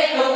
de